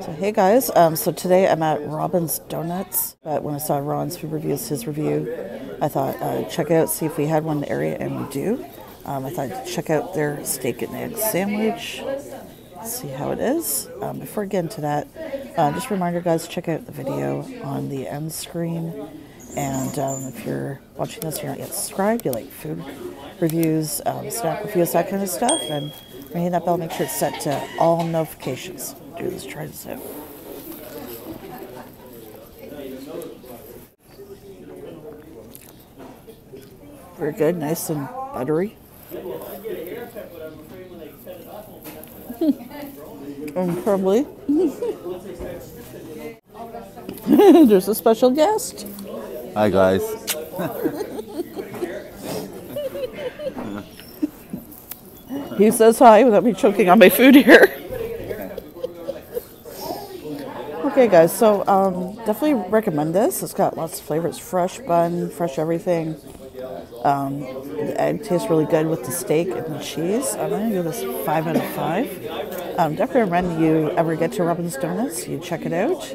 So hey guys, um, so today I'm at Robin's Donuts, but when I saw Ron's food reviews, his review, I thought uh, check out, see if we had one in the area, and we do. Um, I thought check out their steak and egg sandwich, see how it is. Um, before I get into that, uh, just a reminder guys, check out the video on the end screen. And um, if you're watching this, you're not yet subscribed, you like food reviews, um, snack reviews, that kind of stuff, and ring that bell, make sure it's set to all notifications. Do this, try this out. Very good, nice and buttery. and um, probably there's a special guest. Hi guys. he says hi without me choking on my food here. Okay, guys, so um, definitely recommend this. It's got lots of flavors fresh bun, fresh everything. Um, the egg tastes really good with the steak and the cheese. I'm going to give this 5 out of 5. Um, definitely recommend you ever get to Robin's Donuts, you check it out.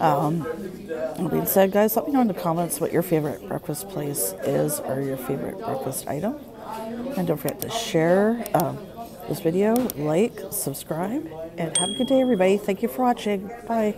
Um, that being said, guys, let me know in the comments what your favorite breakfast place is or your favorite breakfast item. And don't forget to share um, this video, like, subscribe, and have a good day, everybody. Thank you for watching. Bye.